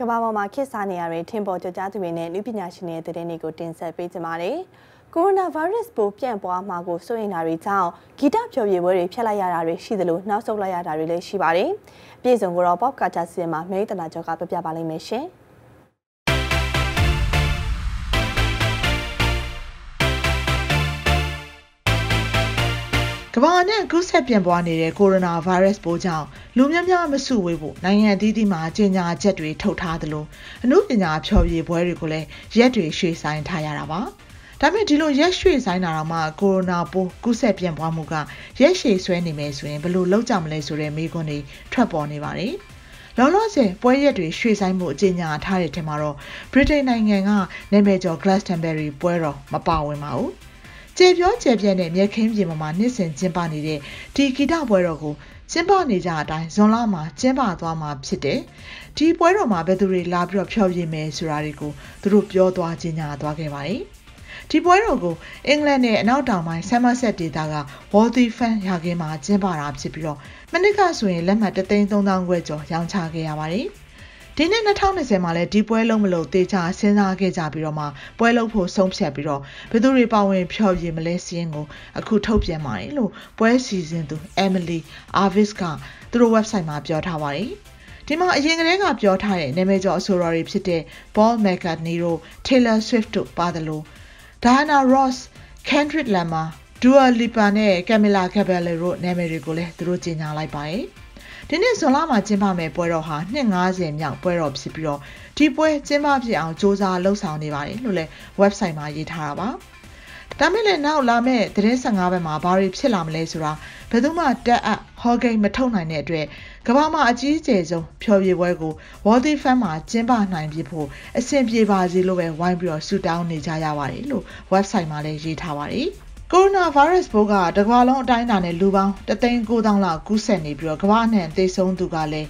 ကမ္ဘာပေါ်မှာခေတ်စားနေရတဲ့ထင်ပေါ်ကြကြသူတွေနဲ့လူပညာရှင်တွေတဲ့တဲ့တွေကိုတင်ဆက်ပေးကြပါမယ်။ကိုရိုနာဗိုင်းရပ်စ်ပိုးပြန့်ပွားမှာကိုစိုးရိမ်တာတွေကြောင့်ဂီတဖျော်ဖြေပွဲတွေဖျက်လိုက်ရတာတွေရှိသလိုနောက်ဆုတ်လိုက်ရတာတွေလည်းရှိပါတယ်။ပြည်စုံကိုတော့ Pop Culture စီမှာမေးတနာကျော်ကပြပြပါလိမ့်မယ်ရှင်။ ကမ္ဘာနဲ့ကူးစက်ပြန့်ပွားနေတဲ့ကိုရိုနာဗိုင်းရပ်စ်ပိုးကြောင့်လူများများမစုဝေးဖို့နိုင်ငံအသီးသီးမှာကြေညာချက်တွေထုတ်ထားသလိုအမှုပညာဖျော်ဖြေပွဲတွေကိုလည်းရက်တွေရွှေ့ဆိုင်းထားရတာပါ။ဒါပေမဲ့ဒီလိုရက်ရွှေ့ဆိုင်းတာတော့မှကိုရိုနာပိုးကူးစက်ပြန့်ပွားမှုကရက်ရှည်ဆွဲနေမယ်ဆိုရင်ဘယ်လိုလုပ်ကြမလဲဆိုတဲ့မေးခွန်းတွေထွက်ပေါ်နေပါတယ်။လောလောဆယ်ပွဲရက်တွေရွှေ့ဆိုင်းမှုအကြေညာထားတဲ့ထင်မှာတော့ဗြိတိန်နိုင်ငံကနာမည်ကျော် Glastonbury ပွဲတော်မပါဝင်ပါဘူး။ ကျေပြောကျေပြန့်တဲ့မြက်ခင်းပြင်ပေါ်မှာနှစ်စဉ်ကျင်းပနေတဲ့ဒီဂီတပွဲတော်ကိုကျင်းပနေကြအတိုင်းဇွန်လမှာကျင်းပသွားမှာဖြစ်တယ်။ဒီပွဲတော်မှာဘယ်သူတွေလာပြီးတော့ဖျော်ဖြေမယ်ဆိုတာတွေကိုသူတို့ပြောသွားခြင်းညာသွားခဲ့ပါတယ်။ဒီပွဲတော်ကိုအင်္ဂလန်နဲ့အနောက်တောင်ပိုင်းဆမ်မဆက်ဒေသက Worthy Fan ရာခင်းမှာကျင်းပတာဖြစ်ပြီးတော့မနစ်ကဆိုရင်လက်မှတ်3,300ခွဲကျော်ရောင်းချခဲ့ရပါတယ်။ ဒီနှစ်2020မှာလည်းဒီပွဲလုံးမလို့တေချာစဉ်းစားခဲ့ကြပြီးတော့မှပွဲလုံးဖို့ဆုံးဖြတ်ပြီးတော့ဘယ်သူတွေပါဝင်ဖျော်ဖြေမလဲစီးရင်ကိုအခုထုတ်ပြန်ပါတယ်လို့ပွဲစီစဉ်သူ Emily Arvis ကသူတို့ website မှာပြောထားပါတယ်ဒီမှာအရင်ကတည်းကပြောထားတဲ့နာမည်ကျော်အဆိုတော်တွေဖြစ်တဲ့ Paul McCartney တို့ Taylor Swift တို့ပါတယ်လို့ Diana Ross, Kendrick Lamar, Dua Lipa နဲ့ Camila Cabello တို့နာမည်တွေကိုလည်းသူတို့ကြေညာလိုက်ပါတယ်။ ဒီနေ့ဇွန်လမှာကျင်းပမယ့်ပွဲတော်ဟာနှစ်90မြောက်ပွဲတော်ဖြစ်ပြီးတော့ဒီပွဲကျင်းပဖြစ်အောင်စ조사လှုပ်ဆောင်နေပါတယ်လို့လည်း website မှာရေးထားတာပါဒါမဲ့လည်းနောက်လာမဲ့သတင်း15ဘက်မှာဘာတွေဖြစ်လာမလဲဆိုတာဘယ်သူမှတက်အပ်ဟော့ဂိမ်းမထုတ်နိုင်တဲ့အတွက်ကမ္ဘာမှာအကြီးအကျယ်ဆုံးဖျော်ဖြေပွဲကို Worthy Fan မှာကျင်းပနိုင်ပြီဖို့အဆင်ပြေပါစေလို့ပဲဝိုင်းပြီးတော့ဆုတောင်းနေကြရပါတယ်လို့ website မှာလည်းရေးထားပါတယ်။ ကိုရိုနာဗိုင်းရပ်စ်ပိုးကတကမ္ဘာလုံးအတိုင်းအတာနဲ့လူပေါင်း3,900လောက်ကူးစက်နေပြီးတော့ကမ္ဘာအနှံ့သေဆုံးသူကလည်း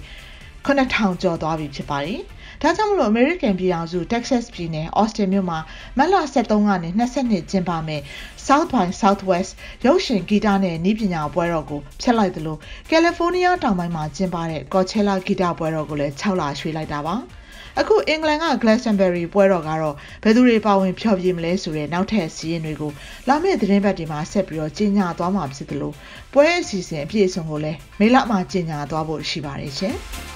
9000ကျော်သွားပြီဖြစ်ပါတယ်။ဒါကြောင့်မလို့အမေရိကန်ပြည်အောင်စု Texas ပြည်နယ် Austin မြို့မှာမတ်လ23ကနေ22ကျင်းပမယ် South by Southwest ရုပ်ရှင်ဂီတနဲ့နည်းပညာပွဲတော်ကိုဖျက်လိုက်သလို California တောင်ပိုင်းမှာကျင်းပတဲ့ Coachella ဂီတပွဲတော်ကိုလည်း6လရွှေ့လိုက်တာပါ။ အခုအင်္ဂလန်က Glastonbury ပွဲတော်ကတော့ဘယ်သူတွေပါဝင်ဖျော်ဖြေမလဲဆိုတဲ့နောက်ထပ်စီးရင်တွေကိုလာမယ့်သတင်းပတ်တွေမှာဆက်ပြီးတော့ကြီးညာသွားမှာဖြစ်သလိုပွဲအစီအစဉ်အပြည့်အစုံကိုလည်းမေလမှာကြီးညာသွားဖို့ရှိပါတယ်ရှင်။